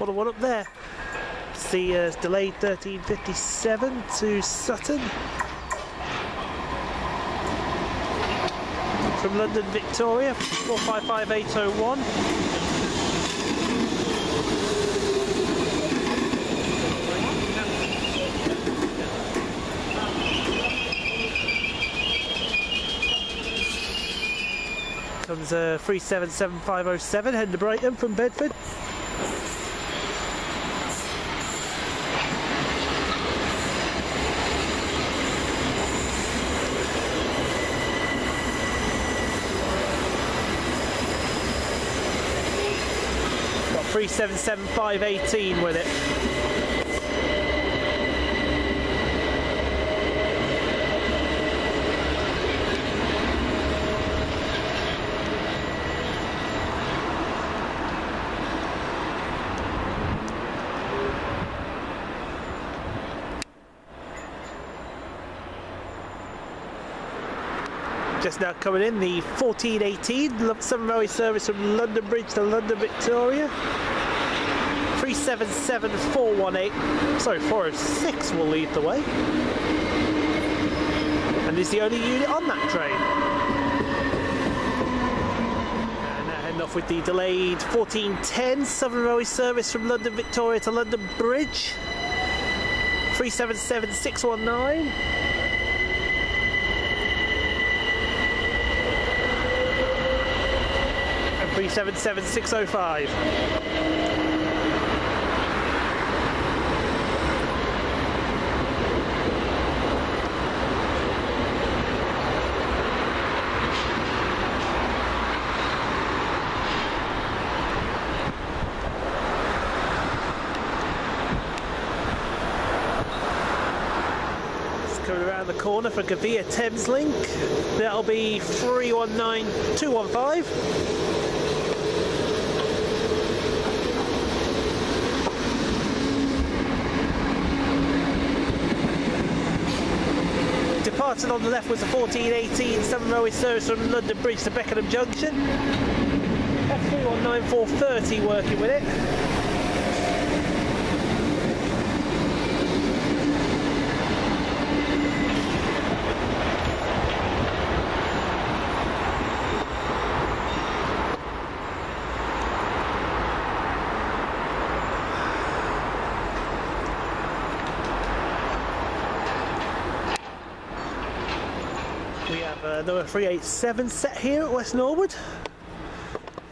What a one up there. See, uh, delayed 1357 to Sutton. From London Victoria, 455801. Comes uh, 377507 heading to Brighton from Bedford. 377518 with it. Just now coming in, the 1418 Lo- Southern Railway service from London Bridge to London Victoria. 377418, sorry, 406 will lead the way. And is the only unit on that train. And off with the delayed 1410 Southern Railway service from London Victoria to London Bridge. 377619. and 377605. It's Coming around the corner for Govia Thameslink. That'll be 319215. Departing on the left was the 1418 Southern Railway service from London Bridge to Beckenham Junction. F319430 working with it. We have uh, number 387 set here at West Norwood.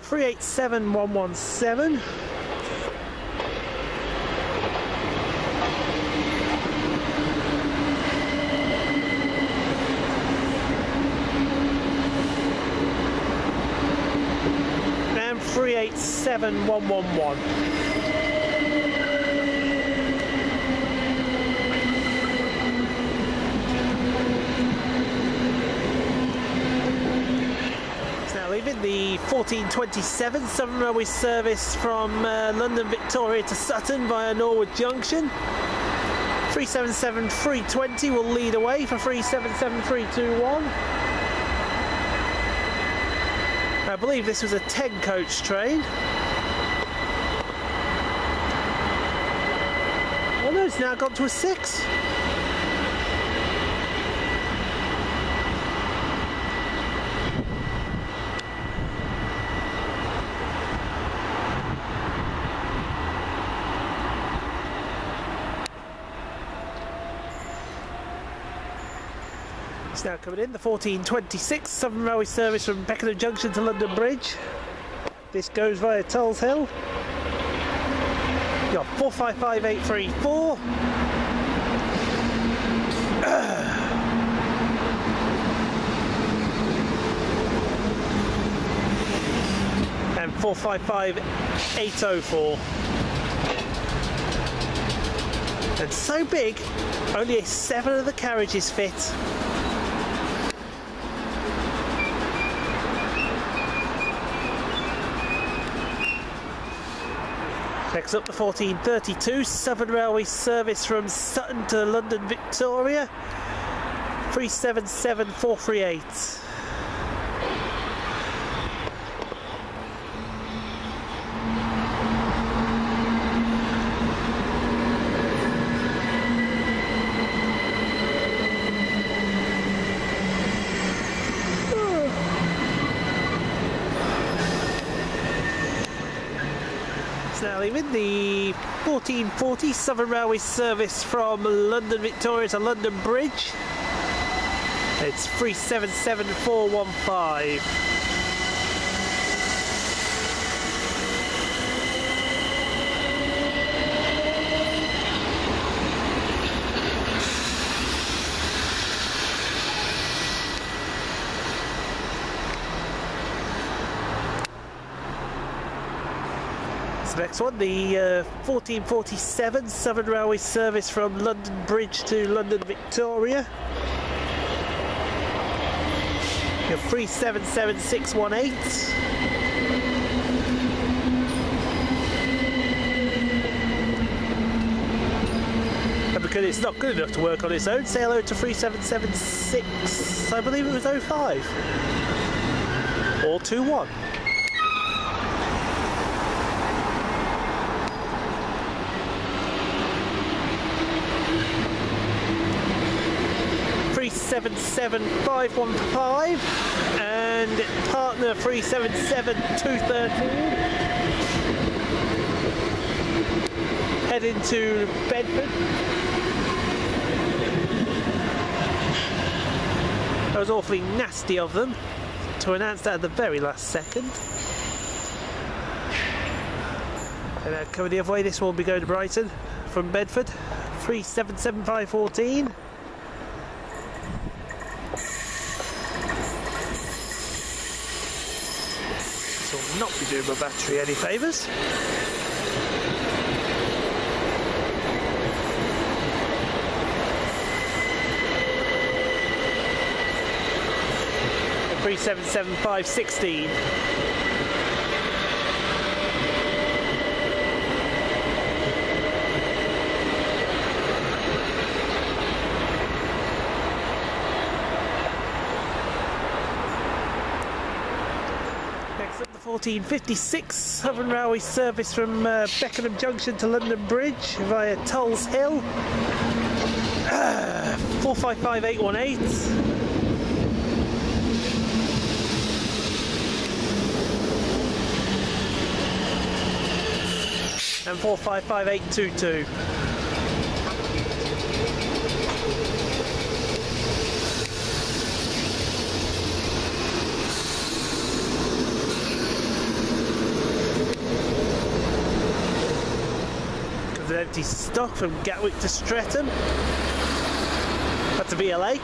387117. And 387111. It's now leaving the 1427 Southern Railway service from uh, London Victoria to Sutton via Norwood Junction. 377 320 will lead away for 377 321. I believe this was a 10 coach train. Oh no, it's now gone to a 6. It's now coming in, the 1426 Southern Railway service from Beckenham Junction to London Bridge. This goes via Tulse Hill. Got 455834. and 455804. And so big, only seven of the carriages fit. Next up, the 1432 Southern Railway service from Sutton to London Victoria. 377438. Leaving the 1440 Southern Railway service from London Victoria to London Bridge. It's 377415. Next one, the uh, 1447 Southern Railway service from London Bridge to London Victoria. Your 377618. And because it's not good enough to work on its own, say hello to 3776, I believe it was 05. Or 21. Seven seven five one five and partner 377213 head into Bedford. That was awfully nasty of them to announce that at the very last second. And uh, coming the other way this one will be going to Brighton from Bedford? 377514 not be doing my battery any favours. Three seven seven five sixteen. The 1456 Southern Railway service from uh, Beckenham Junction to London Bridge via Tulse Hill. Uh, 455818. And 455822. Empty stock from Gatwick to Streatham. That's a VLA.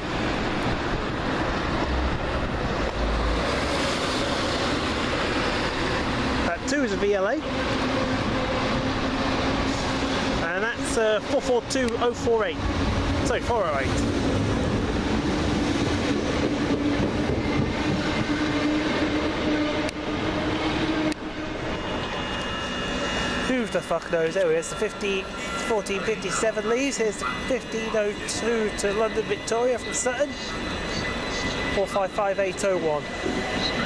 That two is a VLA. And that's uh, 442048. Sorry, 408. Fuck knows? There it is. The 50, 1457 leaves. Here's the 1502 to London Victoria from Sutton. 455801.